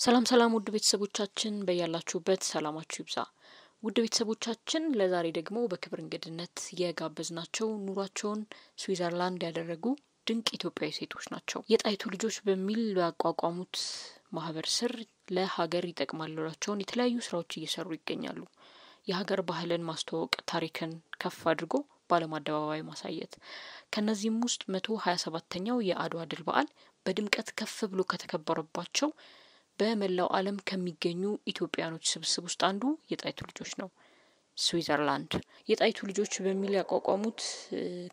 ሰላም ሰላም ውድ ቤተሰቦቻችን በያላችሁበት ሰላማችሁ ይብዛ። ውድ ቤተሰቦቻችን ለዛሬ ደግሞ በክብር እንግድነት የጋበዝናቸው ኑሯቸውን ስዊዘርላንድ ያደረጉ ድንቅ ኢትዮጵያዊ ሴቶች ናቸው። የጣይቱ ልጆች በሚል ያቋቋሙት ማህበር ስር ለሀገር ይጠቅማል ያሏቸውን የተለያዩ ስራዎች እየሰሩ ይገኛሉ። የሀገር ባህልን ማስተዋወቅ፣ ታሪክን ከፍ አድርጎ በዓለም አደባባይ ማሳየት። ከእነዚህም ውስጥ መቶ ሀያ ሰባተኛው የአድዋ ድል በዓል በድምቀት ከፍ ብሎ ከተከበረባቸው በመላው ዓለም ከሚገኙ ኢትዮጵያኖች ስብስብ ውስጥ አንዱ የጣይቱ ልጆች ነው። ስዊዘርላንድ የጣይቱ ልጆች በሚል ያቋቋሙት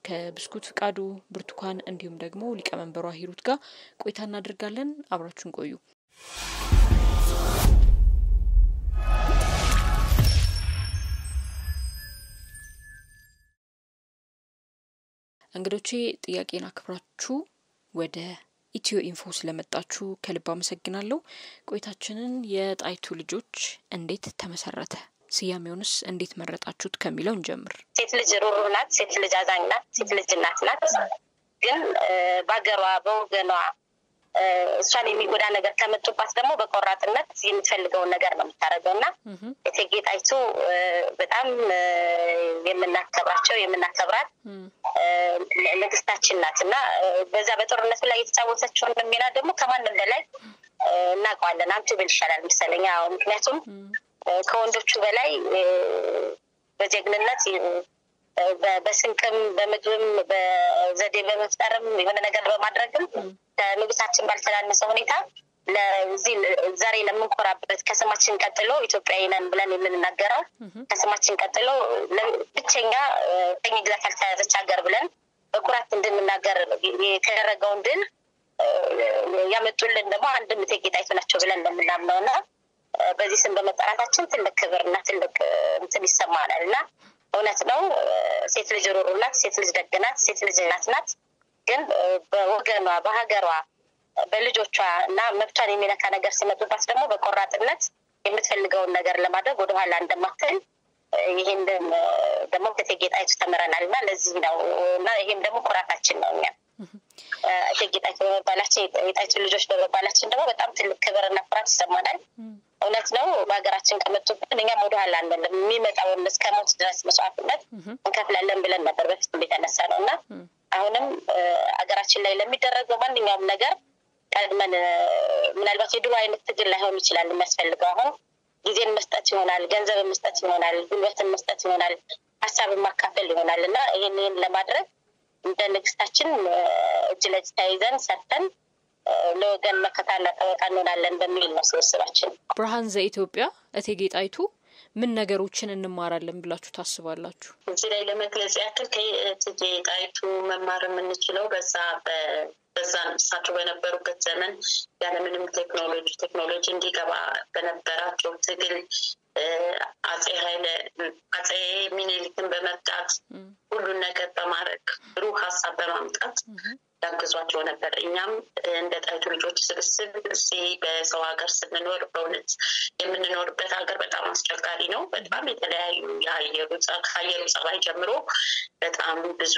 ከብስኩት ፍቃዱ፣ ብርቱካን እንዲሁም ደግሞ ሊቀመንበሯ ሂሩት ጋር ቆይታ እናደርጋለን። አብራችሁን ቆዩ። እንግዶቼ ጥያቄዬን አክብራችሁ ወደ ኢትዮ ኢንፎ ስለመጣችሁ ከልብ አመሰግናለሁ። ቆይታችንን የጣይቱ ልጆች እንዴት ተመሰረተ፣ ስያሜውንስ እንዴት መረጣችሁት ከሚለው እንጀምር። ሴት ልጅ ሩሩህ ናት። ሴት ልጅ አዛኝ ናት። ሴት ልጅ እናት ናት። ግን በሀገሯ በወገኗ እሷን የሚጎዳ ነገር ከመጡባት ደግሞ በቆራጥነት የምትፈልገውን ነገር ነው የምታደርገው እና እቴጌ ጣይቱ በጣም የምናከብራቸው የምናከብራት ንግስታችን ናት እና በዛ በጦርነቱ ላይ የተጫወተችውን ሚና ደግሞ ከማንም በላይ እናውቀዋለን። አንቱ ብል ይሻላል መሰለኝ። ምክንያቱም ከወንዶቹ በላይ በጀግንነት በስንቅም በምግብም በዘዴ በመፍጠርም የሆነ ነገር በማድረግም ከንጉሳችን ባልተናነሰ ሁኔታ ለዚህ ዛሬ ለምንኮራበት ከስማችን ቀጥሎ ኢትዮጵያዊ ነን ብለን የምንናገረው ከስማችን ቀጥሎ ብቸኛ ቀኝ ግዛት ያልተያዘች ሀገር ብለን በኩራት እንድንናገር የተደረገውን ድል ያመጡልን ደግሞ አንድም እቴጌ ጣይቱ ናቸው ብለን እንደምናምነው እና በዚህ ስም በመጠራታችን ትልቅ ክብርና ትልቅ እንትን ይሰማናል እና እውነት ነው። ሴት ልጅ ሩሩ ናት። ሴት ልጅ ደግ ናት። ሴት ልጅ እናት ናት። ግን በወገኗ በሀገሯ በልጆቿ እና መብቷን የሚነካ ነገር ሲመጡባት ደግሞ በቆራጥነት የምትፈልገውን ነገር ለማድረግ ወደኋላ እንደማትል ይህንን ደግሞ ከእቴጌ ጣይቱ ተምረናል እና ለዚህ ነው እና ይሄም ደግሞ ኩራታችን ነው። እኛ እቴጌ ጣይቱ በመባላችን የጣይቱ ልጆች በመባላችን ደግሞ በጣም ትልቅ ክብርና ኩራት ይሰማናል። እውነት ነው። በሀገራችን ከመጡብን እኛም ወደኋላ አንልም። የሚመጣውን እስከ ሞት ድረስ መስዋዕትነት እንከፍላለን ብለን ነበር በፊት የተነሳ ነው እና አሁንም ሀገራችን ላይ ለሚደረገው ማንኛውም ነገር ቀድመን ምናልባት የድሮ አይነት ትግል ላይሆን ይችላል የሚያስፈልገው። አሁን ጊዜን መስጠት ይሆናል፣ ገንዘብን መስጠት ይሆናል፣ ጉልበትን መስጠት ይሆናል፣ ሀሳብን ማካፈል ይሆናል። እና ይህን ይህን ለማድረግ እንደ ንግስታችን እጅ ለእጅ ተያይዘን ሰርተን ለወገን መከታና ጠበቃ እንሆናለን በሚል ነው ስብስባችን። ብርሃን ዘኢትዮጵያ እቴጌ ጣይቱ ምን ነገሮችን እንማራለን ብላችሁ ታስባላችሁ? እዚህ ላይ ለመግለጽ ያክል ከእቴጌ ጣይቱ መማር የምንችለው በዛ በዛ እሳቸው በነበሩበት ዘመን ያለምንም ቴክኖሎጂ ቴክኖሎጂ እንዲገባ በነበራቸው ትግል አጼ ኃይለ አጼ ሚኒሊክን በመርዳት ሁሉን ነገር በማድረግ ብሩህ ሀሳብ በማምጣት ያግዟቸው ነበር። እኛም እንደ ጣይቱ ልጆች ስብስብ እዚህ በሰው ሀገር ስንኖር በእውነት የምንኖርበት ሀገር በጣም አስቸጋሪ ነው። በጣም የተለያዩ ከአየሩ ጸባይ ጀምሮ በጣም ብዙ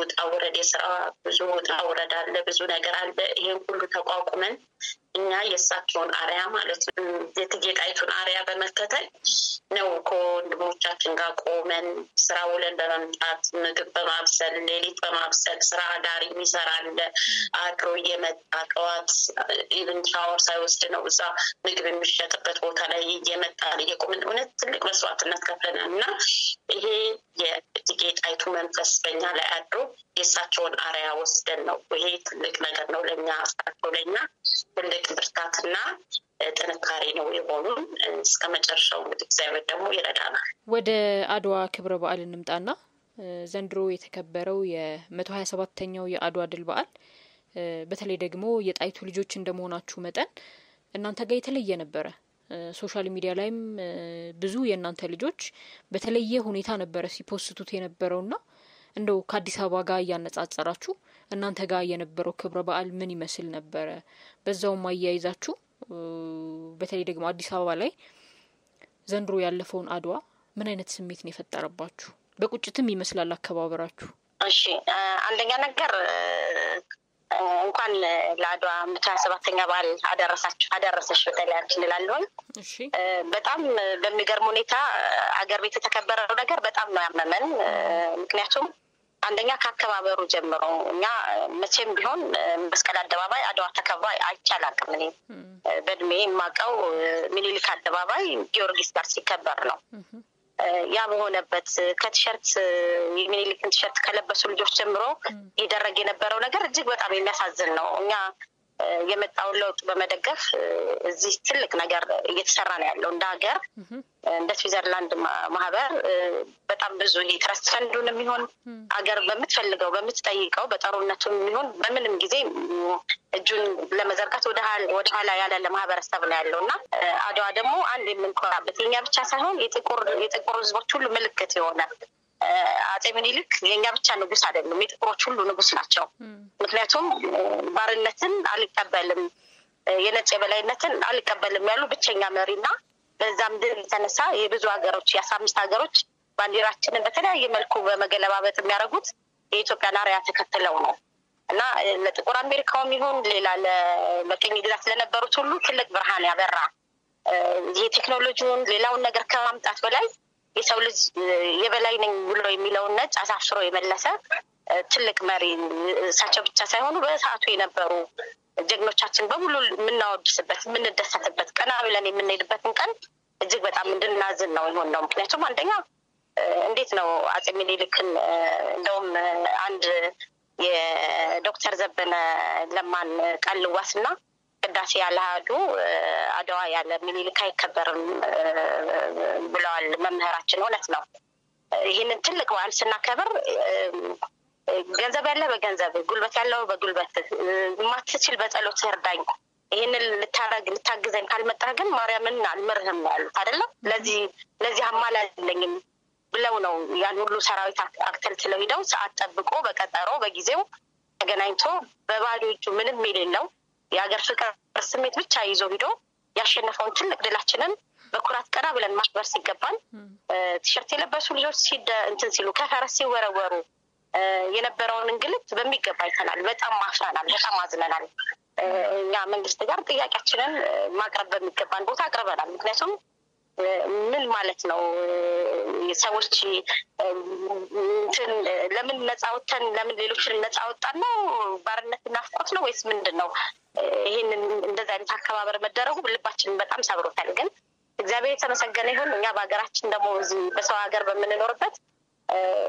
ውጣ ውረድ፣ የስራ ብዙ ውጣ ውረድ አለ፣ ብዙ ነገር አለ። ይህን ሁሉ ተቋቁመን እኛ የእሳቸውን አርያ ማለት ነው። የእቴጌ ጣይቱን አርያ በመከተል ነው ከወንድሞቻችን ጋር ቆመን ስራ ውለን በመምጣት ምግብ በማብሰል ሌሊት በማብሰል ስራ አዳሪ የሚሰራ አድሮ እየመጣ ጠዋት even shower ሳይወስድ ነው እዛ ምግብ የሚሸጥበት ቦታ ላይ እየመጣ እየቆምን እውነት ትልቅ መስዋዕትነት ከፍለናል። እና ይሄ ጣይቱ መንፈስ በኛ ላይ አድሮ የእሳቸውን አርአያ ወስደን ነው። ይሄ ትልቅ ነገር ነው ለእኛ እሳቸው ለእኛ ትልቅ ብርታትና ጥንካሬ ነው የሆኑን እስከ መጨረሻው እንግዲህ እግዚአብሔር ደግሞ ይረዳናል። ወደ አድዋ ክብረ በዓል እንምጣና ዘንድሮ የተከበረው የመቶ ሀያ ሰባተኛው የአድዋ ድል በዓል በተለይ ደግሞ የጣይቱ ልጆች እንደመሆናችሁ መጠን እናንተ ጋር የተለየ ነበረ። social media ላይም ብዙ የእናንተ ልጆች በተለየ ሁኔታ ነበረ ሲ post ኡት የነበረውና እንደው ከአዲስ አበባ ጋር እያነጻጸራችሁ እናንተ ጋር የነበረው ክብረ በዓል ምን ይመስል ነበረ? በዛውም አያይዛችሁ በተለይ ደግሞ አዲስ አበባ ላይ ዘንድሮ ያለፈውን አድዋ ምን አይነት ስሜት ነው የፈጠረባችሁ? በቁጭትም ይመስላል አከባበራችሁ። እሺ አንደኛ ነገር እንኳን ለአድዋ መቶ ሀያ ሰባተኛ በዓል አደረሳችሁ አደረሰሽ በተለይ አንቺ እንላለሁኝ። በጣም በሚገርም ሁኔታ አገር ቤት የተከበረው ነገር በጣም ነው ያመመን። ምክንያቱም አንደኛ ከአከባበሩ ጀምሮ እኛ መቼም ቢሆን መስቀል አደባባይ አድዋ ተከብሮ አይቼ አላውቅም። እኔ በእድሜ የማውቀው ሚኒሊክ አደባባይ ጊዮርጊስ ጋር ሲከበር ነው። ያ በሆነበት ከቲሸርት የሚኒሊክን ቲሸርት ከለበሱ ልጆች ጀምሮ ይደረግ የነበረው ነገር እጅግ በጣም የሚያሳዝን ነው። እኛ የመጣውን ለውጥ በመደገፍ እዚህ ትልቅ ነገር እየተሰራ ነው ያለው። እንደ ሀገር እንደ ስዊዘርላንድ ማህበር በጣም ብዙ ይሄ trust fund ኡን የሚሆን አገር በምትፈልገው በምትጠይቀው በጠሩነቱም የሚሆን በምንም ጊዜ እጁን ለመዘርጋት ወደ ኋላ ያለ ማህበረሰብ ነው ያለው። እና አድዋ ደግሞ አንድ የምንኮራበት የኛ ብቻ ሳይሆን የጥቁር ህዝቦች ሁሉ ምልክት የሆነ አጼ ምኒልክ የእኛ ብቻ ንጉስ አይደሉም፣ የጥቁሮች ሁሉ ንጉስ ናቸው። ምክንያቱም ባርነትን አልቀበልም፣ የነጭ የበላይነትን አልቀበልም ያሉ ብቸኛ መሪና በዛም ድል የተነሳ የብዙ ሀገሮች የአስራ አምስት ሀገሮች ባንዲራችንን በተለያየ መልኩ በመገለባበጥ የሚያደርጉት የኢትዮጵያን አርያ ተከትለው ነው። እና ለጥቁር አሜሪካውም ይሁን ሌላ በቅኝ ግዛት ለነበሩት ሁሉ ትልቅ ብርሃን ያበራ የቴክኖሎጂውን ሌላውን ነገር ከማምጣት በላይ የሰው ልጅ የበላይ ነኝ ብሎ የሚለውን ነጭ አሳፍሮ የመለሰ ትልቅ መሪ እሳቸው ብቻ ሳይሆኑ በሰዓቱ የነበሩ ጀግኖቻችን በሙሉ የምናወድስበት የምንደሰትበት ቀና ብለን የምንሄድበትን ቀን እጅግ በጣም እንድናዝን ነው ይሆን ነው። ምክንያቱም አንደኛ እንዴት ነው አጼ ምኒልክን እንደውም አንድ የዶክተር ዘበነ ለማን ቃል ልዋስና ቅዳሴ ያለ አሐዱ አድዋ ያለ ምኒልክ አይከበርም ብለዋል መምህራችን። እውነት ነው። ይህንን ትልቅ በዓል ስናከብር ገንዘብ ያለ በገንዘብ ጉልበት ያለው በጉልበት የማትችል በጸሎት እርዳኝ፣ ይህንን ልታረግ ልታግዘኝ ካልመጣህ ግን ማርያምን አልምርህም ያሉት አይደለም። ለዚህ ለዚህ አማላጅ ብለው ነው ያን ሁሉ ሰራዊት አክተልትለው ሂደው ሰዓት ጠብቆ በቀጠሮ በጊዜው ተገናኝቶ በባዶ እጁ ምንም የሌለው የሀገር ፍቅር ስሜት ብቻ ይዞ ሂዶ ያሸነፈውን ትልቅ ድላችንን በኩራት ቀና ብለን ማክበር ሲገባን ቲሸርት የለበሱ ልጆች ሲደ እንትን ሲሉ ከፈረስ ሲወረወሩ የነበረውን እንግልት በሚገባ አይተናል። በጣም አፍረናል። በጣም አዝነናል። እኛ መንግስት ጋር ጥያቄያችንን ማቅረብ በሚገባን ቦታ አቅርበናል። ምክንያቱም ምን ማለት ነው ሰዎች ለምን ነፃ ወተን ለምን ሌሎችን ነፃ ወጣን ነው? ባርነት ናፍቆት ነው ወይስ ምንድን ነው? ይህንን እንደዚህ አይነት አከባበር መደረጉ ልባችንን በጣም ሰብሮታል። ግን እግዚአብሔር የተመሰገነ ይሁን እኛ በሀገራችን ደግሞ እዚህ በሰው ሀገር በምንኖርበት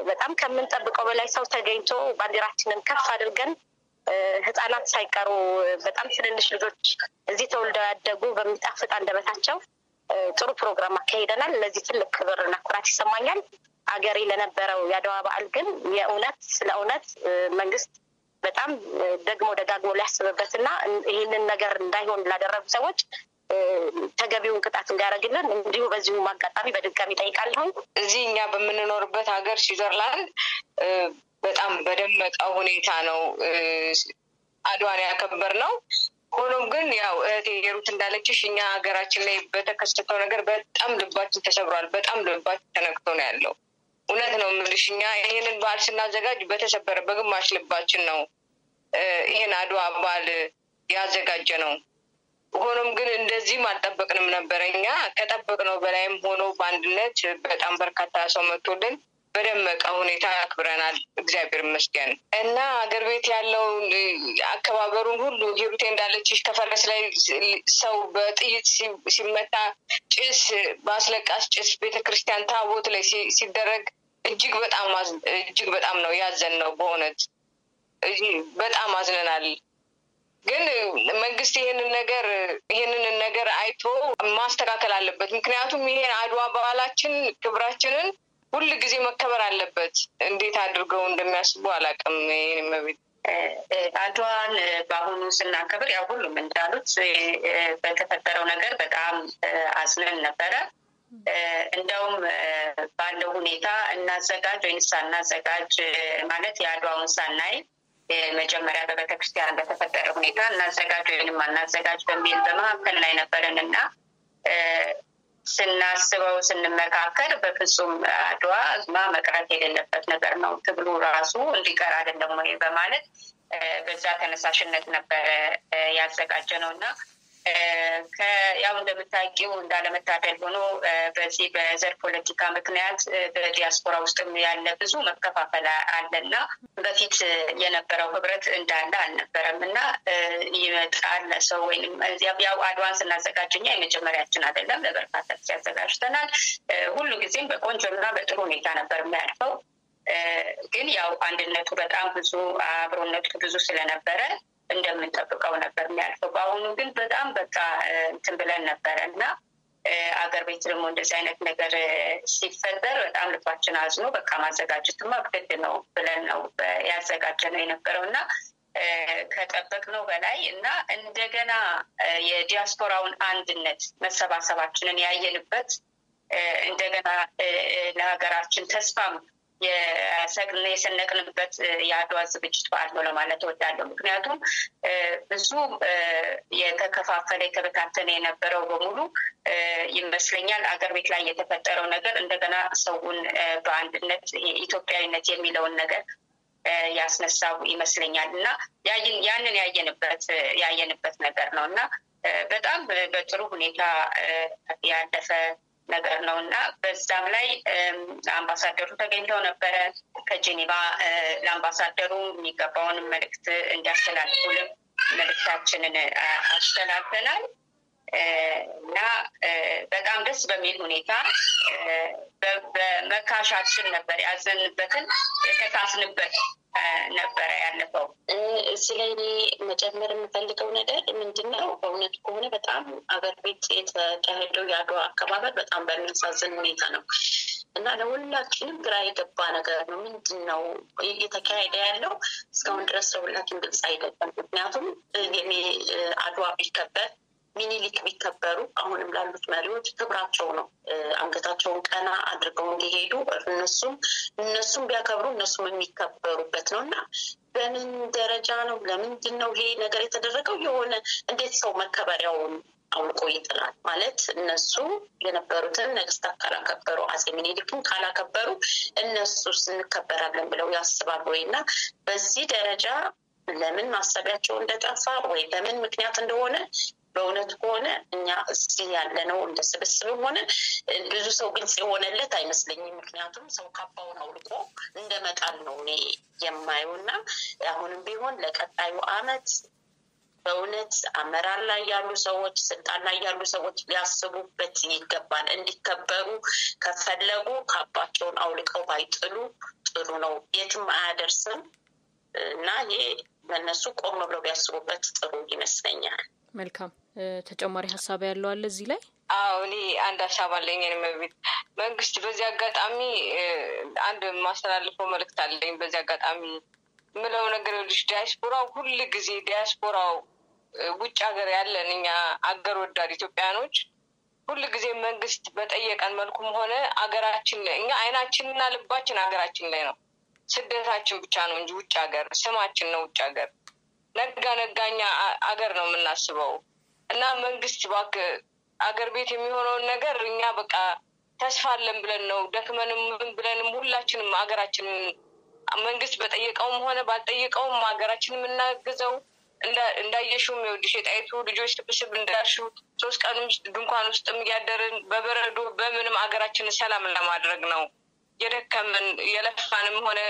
በጣም ከምንጠብቀው በላይ ሰው ተገኝቶ ባንዲራችንን ከፍ አድርገን ህጻናት ሳይቀሩ በጣም ትንንሽ ልጆች እዚህ ተወልደው ያደጉ በሚጣፍጥ አንደበታቸው ጥሩ ፕሮግራም አካሂደናል። ለዚህ ትልቅ ክብርና ኩራት ይሰማኛል። አገሬ ለነበረው የአድዋ በዓል ግን የእውነት ስለ እውነት መንግስት በጣም ደግሞ ደጋግሞ ሊያስብበትና ይህንን ነገር እንዳይሆን ላደረጉ ሰዎች ተገቢውን ቅጣት እንዲያደርግልን እንዲሁ በዚሁ አጋጣሚ በድጋሚ ጠይቃለሁኝ። እዚህ እኛ በምንኖርበት ሀገር ስዊዘርላንድ በጣም በደመቀ ሁኔታ ነው አድዋን ያከበር ነው። ሆኖም ግን ያው እህቴ የሩት እንዳለችሽ እኛ ሀገራችን ላይ በተከሰተው ነገር በጣም ልባችን ተሰብሯል። በጣም ልባችን ተነክቶ ነው ያለው። እውነት ነው የምልሽ እኛ ይህንን በዓል ስናዘጋጅ በተሰበረ በግማሽ ልባችን ነው ይህን አድዋ በዓል ያዘጋጀ ነው። ሆኖም ግን እንደዚህም አልጠበቅንም ነበረ። እኛ ከጠበቅነው በላይም ሆኖ በአንድነት በጣም በርካታ ሰው መጥቶልን በደመቀ ሁኔታ ያክብረናል። እግዚአብሔር ይመስገን እና አገር ቤት ያለውን አከባበሩን ሁሉ ሂሩቴ እንዳለችሽ ከፈረስ ላይ ሰው በጥይት ሲመታ፣ ጭስ በአስለቃስ ጭስ ቤተክርስቲያን ታቦት ላይ ሲደረግ እጅግ በጣም እጅግ በጣም ነው ያዘን ነው በእውነት በጣም አዝነናል። ግን መንግስት ይህንን ነገር ይህንን ነገር አይቶ ማስተካከል አለበት። ምክንያቱም ይሄን አድዋ በዓላችን ክብራችንን ሁል ጊዜ መከበር አለበት። እንዴት አድርገው እንደሚያስቡ አላውቅም። መቤት አድዋን በአሁኑ ስናከብር ያው ሁሉም እንዳሉት በተፈጠረው ነገር በጣም አዝነን ነበረ። እንደውም ባለው ሁኔታ እናዘጋጅ ወይንስ ሳናዘጋጅ ማለት የአድዋውን ሳናይ መጀመሪያ በቤተ ክርስቲያን በተፈጠረ ሁኔታ እናዘጋጅ ወይንም አናዘጋጅ በሚል በመካከል ላይ ነበረን እና ስናስበው ስንመካከር በፍጹም አድዋ ማ መቅረት የሌለበት ነገር ነው። ትግሉ ራሱ እንዲቀር አይደለም ወይ በማለት በዛ ተነሳሽነት ነበረ ያዘጋጀ ነው እና ያው እንደምታውቂው እንዳለመታደል ሆኖ በዚህ በዘር ፖለቲካ ምክንያት በዲያስፖራ ውስጥም ያለ ብዙ መከፋፈል አለና በፊት የነበረው ህብረት እንዳለ አልነበረም እና ይመጣል ሰው ወይም ያው አድዋን ስናዘጋጅ እኛ የመጀመሪያችን አይደለም። ለበርካታ ጊዜ ያዘጋጅተናል። ሁሉ ጊዜም በቆንጆና በጥሩ ሁኔታ ነበር የሚያልፈው። ግን ያው አንድነቱ በጣም ብዙ አብሮነቱ ብዙ ስለነበረ እንደምንጠብቀው ነበር የሚያልፈው። በአሁኑ ግን በጣም በቃ እንትን ብለን ነበረ እና አገር ቤት ደግሞ እንደዚህ አይነት ነገር ሲፈጠር በጣም ልባችን አዝኖ በቃ ማዘጋጀትማ ግድ ነው ብለን ነው ያዘጋጀ ነው የነበረው እና ከጠበቅነው በላይ እና እንደገና የዲያስፖራውን አንድነት መሰባሰባችንን ያየንበት እንደገና ለሀገራችን ተስፋም የሰነቅንበት የአድዋ ዝግጅት በዓል ነው ለማለት እወዳለሁ። ምክንያቱም ብዙ የተከፋፈለ የተበታተነ የነበረው በሙሉ ይመስለኛል አገር ቤት ላይ የተፈጠረው ነገር እንደገና ሰውን በአንድነት ኢትዮጵያዊነት የሚለውን ነገር ያስነሳው ይመስለኛል እና ያንን ያየንበት ያየንበት ነገር ነው እና በጣም በጥሩ ሁኔታ ያለፈ ነገር ነው እና በዛም ላይ አምባሳደሩ ተገኝተው ነበረ። ከጄኔቫ ለአምባሳደሩ የሚገባውን መልእክት እንዲያስተላልፉልን መልእክታችንን አስተላልፈናል እና በጣም ደስ በሚል ሁኔታ በመካሻችን ነበር ያዘንበትን የተካስንበት ነበረ ያለፈው። ላይ እኔ መጨመር የምፈልገው ነገር ምንድን ነው፣ በእውነቱ ከሆነ በጣም አገር ቤት የተካሄደው የአድዋ አከባበር በጣም በሚያሳዝን ሁኔታ ነው እና ለሁላችንም ግራ የገባ ነገር ነው። ምንድን ነው እየተካሄደ ያለው? እስካሁን ድረስ ለሁላችን ግልጽ አይደለም። ምክንያቱም አድዋ ቢከበር ሚኒሊክ ቢከበሩ አሁንም ላሉት መሪዎች ክብራቸው ነው። አንገታቸውን ቀና አድርገው እንዲሄዱ እነሱም እነሱም ቢያከብሩ እነሱም የሚከበሩበት ነው እና በምን ደረጃ ነው ለምንድን ነው ይሄ ነገር የተደረገው? የሆነ እንዴት ሰው መከበሪያውን አውልቆ ይጥላል ማለት እነሱ የነበሩትን ነገስታት ካላከበሩ አጼ ሚኒሊክን ካላከበሩ እነሱስ እንከበራለን ብለው ያስባሉ ወይ እና በዚህ ደረጃ ለምን ማሰቢያቸው እንደጠፋ ወይ ለምን ምክንያት እንደሆነ በእውነቱ ከሆነ እኛ እዚህ ያለነው እንደ ስብስብም ሆነ ብዙ ሰው ግልጽ የሆነለት አይመስለኝም። ምክንያቱም ሰው ካባውን አውልቆ እንደ መጣል ነው እኔ የማየው እና አሁንም ቢሆን ለቀጣዩ አመት በእውነት አመራር ላይ ያሉ ሰዎች፣ ስልጣን ላይ ያሉ ሰዎች ሊያስቡበት ይገባል። እንዲከበሩ ከፈለጉ ካባቸውን አውልቀው ባይጥሉ ጥሩ ነው። የትም አያደርስም እና ይሄ በእነሱ ቆም ብለው ቢያስቡበት ጥሩ ይመስለኛል። መልካም ተጨማሪ ሀሳብ ያለው አለ እዚህ ላይ? አዎ እኔ አንድ ሀሳብ አለኝ። መቤት መንግስት በዚህ አጋጣሚ አንድ ማስተላልፈው መልእክት አለኝ። በዚህ አጋጣሚ ምለው ነገር ልጅ ዲያስፖራው ሁል ጊዜ ዲያስፖራው ውጭ ሀገር ያለን እኛ አገር ወዳድ ኢትዮጵያኖች ሁል ጊዜ መንግስት በጠየቀን መልኩም ሆነ አገራችን ላይ እኛ አይናችንና ልባችን ሀገራችን ላይ ነው። ስደታችን ብቻ ነው እንጂ ውጭ ሀገር ስማችን ነው ውጭ ሀገር። ነጋ ነጋኛ አገር ነው የምናስበው። እና መንግስት እባክህ አገር ቤት የሚሆነውን ነገር እኛ በቃ ተስፋ አለን ብለን ነው ደክመንም ብለንም ሁላችንም ሀገራችንን መንግስት በጠየቀውም ሆነ ባልጠየቀውም ሀገራችን የምናግዘው። እንዳየሽውም የወድሽ የጣይቱ ልጆች ስብስብ እንዳልሽው ሶስት ቀን ድንኳን ውስጥም እያደርን በበረዶ በምንም ሀገራችንን ሰላም ለማድረግ ነው የደከምን የለፋንም ሆነ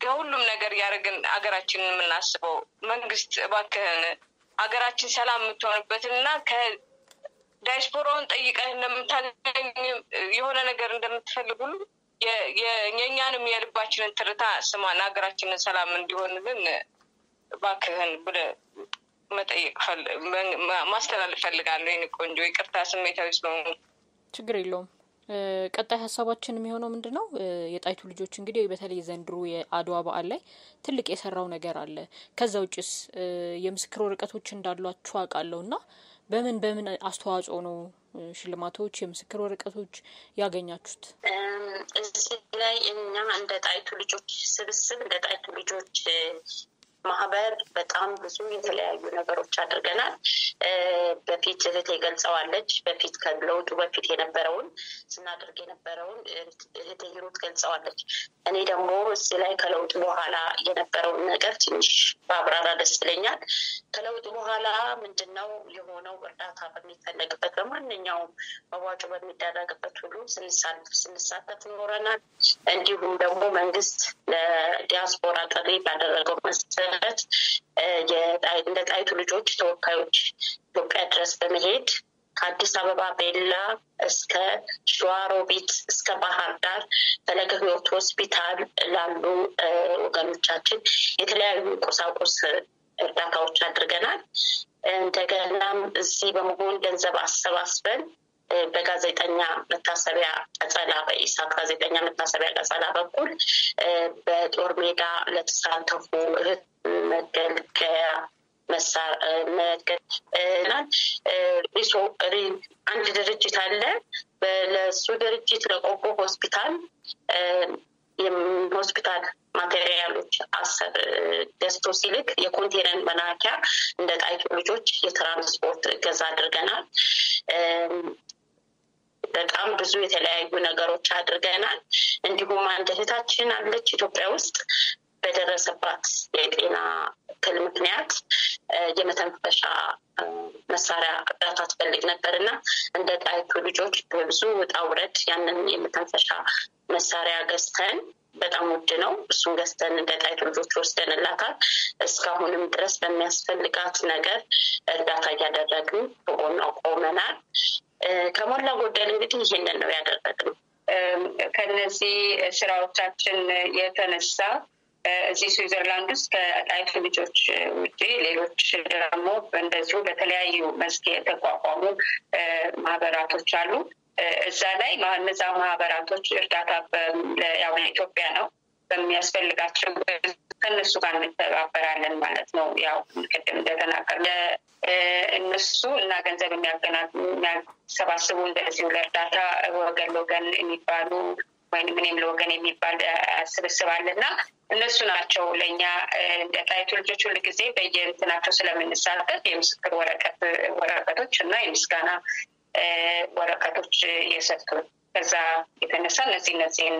ከሁሉም ነገር እያደረግን ሀገራችንን የምናስበው መንግስት እባክህን ሀገራችን ሰላም የምትሆንበትን እና ከዳይስፖራውን ጠይቀህ እንደምታገኝ የሆነ ነገር እንደምትፈልግ ሁሉ የእኛንም የልባችንን ትርታ ስማን ሀገራችንን ሰላም እንዲሆንልን እባክህን ብለህ መጠየቅ ማስተላለፍ ፈልጋለሁ። ቆንጆ ይቅርታ ስሜታዊ ስለሆኑ ችግር የለውም። ቀጣይ ሀሳባችን የሚሆነው ምንድን ነው? የጣይቱ ልጆች እንግዲህ በተለይ ዘንድሮ የአድዋ በዓል ላይ ትልቅ የሰራው ነገር አለ። ከዛ ውጭስ የምስክር ወረቀቶች እንዳሏችሁ አውቃለሁ እና በምን በምን አስተዋጽኦ ነው ሽልማቶች፣ የምስክር ወረቀቶች ያገኛችሁት? እዚህ ላይ እኛ እንደ ጣይቱ ልጆች ስብስብ እንደ ጣይቱ ልጆች ማህበር በጣም ብዙ የተለያዩ ነገሮች አድርገናል። በፊት እህቴ ገልጸዋለች። በፊት ከለውጡ በፊት የነበረውን ስናደርግ የነበረውን እህቴ ሂሩት ገልጸዋለች። እኔ ደግሞ እዚህ ላይ ከለውጡ በኋላ የነበረውን ነገር ትንሽ በአብራራ ደስ ይለኛል። ከለውጡ በኋላ ምንድን ነው የሆነው? እርዳታ በሚፈለግበት በማንኛውም መዋጮ በሚደረግበት ሁሉ ስንሳተፍ ኖረናል። እንዲሁም ደግሞ መንግስት ለዲያስፖራ ጥሪ ባደረገው መሰረት እንደ ጣይቱ ልጆች ተወካዮች ኢትዮጵያ ድረስ በመሄድ ከአዲስ አበባ ቤላ እስከ ሸዋሮቢት እስከ ባህር ዳር ፈለገ ሕይወት ሆስፒታል ላሉ ወገኖቻችን የተለያዩ ቁሳቁስ እርዳታዎች አድርገናል። እንደገናም እዚህ በመሆን ገንዘብ አሰባስበን በጋዜጠኛ መታሰቢያ ቀጸላ በኢሳት ጋዜጠኛ መታሰቢያ ቀጸላ በኩል በጦር ሜዳ ለተሳተፉ እህት መገልገያ አንድ ድርጅት አለ። ለሱ ድርጅት ለቆቦ ሆስፒታል ሆስፒታል ማቴሪያሎች አሰብ ገዝቶ ሲልክ የኮንቴነር መላኪያ እንደ ጣይቱ ልጆች የትራንስፖርት እገዛ አድርገናል። በጣም ብዙ የተለያዩ ነገሮች አድርገናል። እንዲሁም አንድ እህታችን አለች ኢትዮጵያ ውስጥ በደረሰባት የጤና እክል ምክንያት የመተንፈሻ መሳሪያ እርዳታ ትፈልግ ነበር እና እንደ ጣይቱ ልጆች በብዙ ውጣ ውረድ ያንን የመተንፈሻ መሳሪያ ገዝተን በጣም ውድ ነው። እሱን ገዝተን እንደ ጣይቱ ልጆች ወስደንላታል። እስካሁንም ድረስ በሚያስፈልጋት ነገር እርዳታ እያደረግን በጎኗ ቆመናል። ከሞላ ጎደል እንግዲህ ይህንን ነው ያደረግነው። ከነዚህ ስራዎቻችን የተነሳ እዚህ ስዊዘርላንድ ውስጥ ከጣይቱ ልጆች ውጭ ሌሎች ደግሞ እንደዚሁ በተለያዩ መስክ የተቋቋሙ ማህበራቶች አሉ። እዛ ላይ እነዛ ማህበራቶች እርዳታ ያው ኢትዮጵያ ነው በሚያስፈልጋቸው ከእነሱ ጋር እንተባበራለን ማለት ነው። ያው ቅድም እንደተናገር እነሱ እና ገንዘብ የሚያሰባስቡ እንደዚሁ ለእርዳታ ወገን ለወገን የሚባሉ ወይም ምንም ለወገን የሚባል ስብስብ እና እነሱ ናቸው ለእኛ እንደ ጣይቱ ልጆች ሁል ጊዜ በየእንትናቸው ስለምንሳተፍ የምስክር ወረቀት ወረቀቶች እና የምስጋና ወረቀቶች የሰጡ ከዛ የተነሳ እነዚህ እነዚህን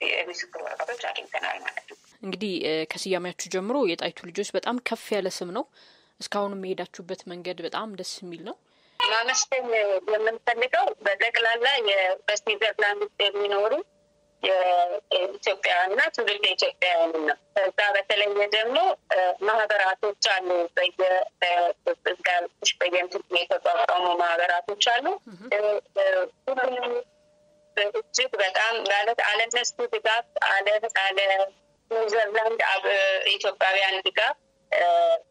የምስክር ወረቀቶች አግኝተናል ማለት ነው። እንግዲህ ከስያሜያችሁ ጀምሮ የጣይቱ ልጆች በጣም ከፍ ያለ ስም ነው። እስካሁን የሄዳችሁበት መንገድ በጣም ደስ የሚል ነው። ማመስገን የምንፈልገው በጠቅላላ በስዊዘርላንድ ውስጥ የሚኖሩ የኢትዮጵያውያንና ትውልድ ኢትዮጵያውያን ነው። ከዛ በተለየ ደግሞ ማህበራቶች አሉ። በየጋሽ በየምትት የተቋቋሙ ማህበራቶች አሉ። ሁሉም እጅግ በጣም ማለት አለነሱ ድጋፍ አለ አለ ስዊዘርላንድ ኢትዮጵያውያን ድጋፍ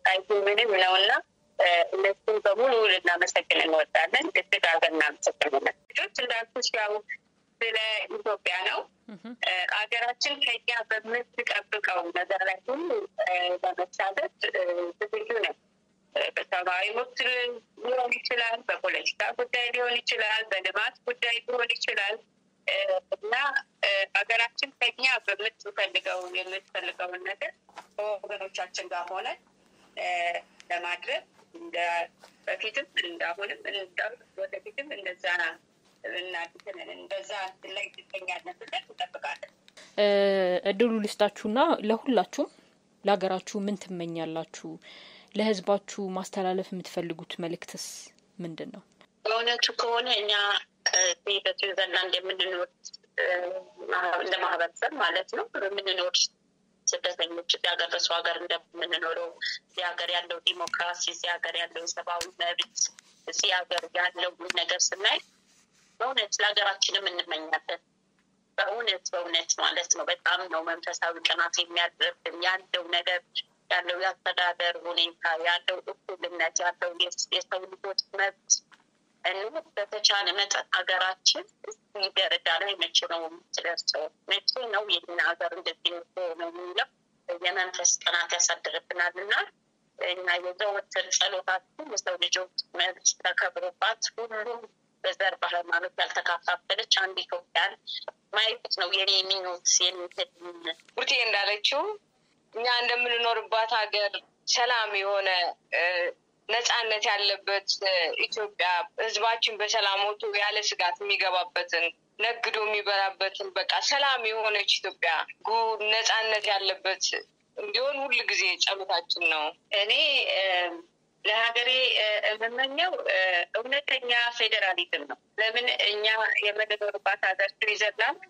ጣይቱ ምንም ነው እና እነሱን በሙሉ ልናመሰግን እንወዳለን። እጅግ አድርገን እናመሰግናለን። ልጆች እንዳልኩሽ ያው ስለ ኢትዮጵያ ነው። ሀገራችን ከኛ በምትጠብቀው ነገር ላይ ሁሉ ለመሳተፍ ዝግጁ ነን። በሰብአዊ መብት ሊሆን ይችላል፣ በፖለቲካ ጉዳይ ሊሆን ይችላል፣ በልማት ጉዳይ ሊሆን ይችላል እና ሀገራችን ከኛ በምትፈልገው የምትፈልገውን ነገር ከወገኖቻችን ጋር ሆነን ለማድረግ በፊትም እንዳሁንም ወደፊትም እንደዛ እንደዛ ላይ ትገኛለን ብለን እንጠብቃለን። እድሉ ልስጣችሁና ለሁላችሁም ለሀገራችሁ ምን ትመኛላችሁ? ለህዝባችሁ ማስተላለፍ የምትፈልጉት መልእክትስ ምንድን ነው? በእውነቱ ከሆነ እኛ በስዊዘርላንድ የምንኖር እንደ ማህበረሰብ ማለት ነው የምንኖር ስደተኞች እዚህ ሀገር በሰው ሀገር እንደምንኖረው እዚህ ሀገር ያለው ዲሞክራሲ፣ እዚህ ሀገር ያለው የሰብአዊ መብት፣ እዚህ ሀገር ያለው ነገር ስናይ በእውነት ለሀገራችንም እንመኛለን። በእውነት በእውነት ማለት ነው። በጣም ነው መንፈሳዊ ቅናት የሚያድርብን ያለው ነገር ያለው የአስተዳደር ሁኔታ ያለው እኩልነት ያለው የሰው ልጆች መብት እና በተቻለ መጠን ሀገራችን እዚህ ደረጃ ላይ መቼ ነው የምትደርሰው? መቼ ነው ይህን ሀገር እንደዚህ ነው የሚለው የመንፈስ ቅናት ያሳድርብናል እና እኛ የዘወትር ጸሎታችን የሰው ልጆች መብት ተከብሮባት ሁሉም በዘር በሃይማኖት ያልተካፋፈለች አንድ ኢትዮጵያን ማየት ነው የኔ ምኞት የሚል ቡርቴ እንዳለችው እኛ እንደምንኖርባት ሀገር ሰላም የሆነ ነፃነት ያለበት ኢትዮጵያ ህዝባችን በሰላም ወጥቶ ያለ ስጋት የሚገባበትን ነግዶ የሚበላበትን በቃ ሰላም የሆነች ኢትዮጵያ ነፃነት ያለበት እንዲሆን ሁል ጊዜ ጸሎታችን ነው። እኔ ለሀገሬ የምመኘው እውነተኛ ፌዴራሊዝም ነው። ለምን እኛ የምንኖርባት ሀገር ስዊዘርላንድ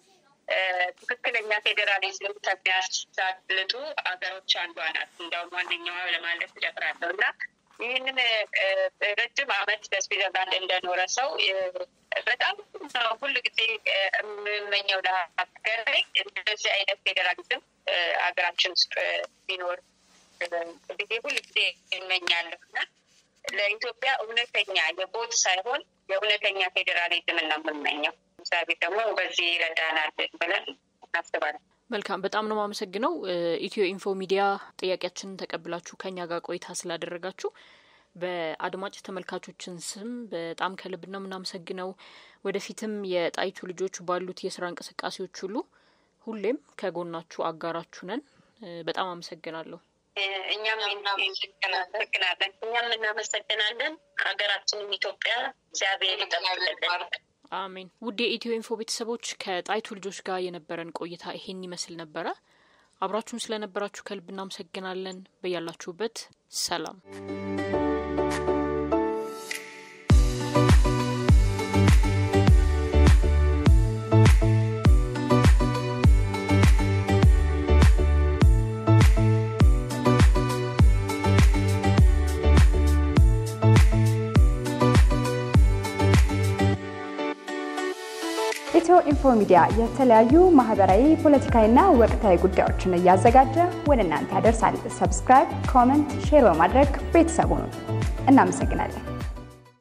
ትክክለኛ ፌዴራሊዝም ከሚያሳልጡ ሀገሮች አንዷ ናት። እንደውም ዋነኛዋ ለማለት እደፍራለሁ እና ይህንን ረጅም ዓመት በስዊዘርላንድ እንደኖረ ሰው በጣም ሁል ጊዜ የምመኘው ለሀገር እንደዚህ አይነት ፌዴራሊዝም ሀገራችን ውስጥ ቢኖር ጊዜ ሁል ጊዜ ይመኛለሁ እና ለኢትዮጵያ እውነተኛ የቦት ሳይሆን የእውነተኛ ፌዴራሊዝም ነው የምመኘው። እግዚአብሔር ደግሞ በዚህ ይረዳናል ብለን እናስባለን። መልካም፣ በጣም ነው የማመሰግነው። ኢትዮ ኢንፎ ሚዲያ ጥያቄያችንን ተቀብላችሁ ከኛ ጋር ቆይታ ስላደረጋችሁ በአድማጭ ተመልካቾችን ስም በጣም ከልብ ነው የምናመሰግነው። ወደፊትም የጣይቱ ልጆች ባሉት የስራ እንቅስቃሴዎች ሁሉ ሁሌም ከጎናችሁ አጋራችሁ ነን። በጣም አመሰግናለሁ። እኛም እናመሰግናለን። እኛም ሀገራችንም ኢትዮጵያ እግዚአብሔር ይጠብቅልን። አሜን። ውድ የኢትዮ ኢንፎ ቤተሰቦች ከጣይቱ ልጆች ጋር የነበረን ቆይታ ይሄን ይመስል ነበረ። አብራችሁን ስለነበራችሁ ከልብ እናመሰግናለን። በያላችሁበት ሰላም ኢንፎ ሚዲያ የተለያዩ ማህበራዊ፣ ፖለቲካዊና ወቅታዊ ጉዳዮችን እያዘጋጀ ወደ እናንተ ያደርሳል። subscribe፣ comment፣ share በማድረግ ቤተሰብ ይሁኑ። እናመሰግናለን።